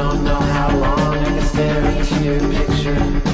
don't know how long I can stare at your picture.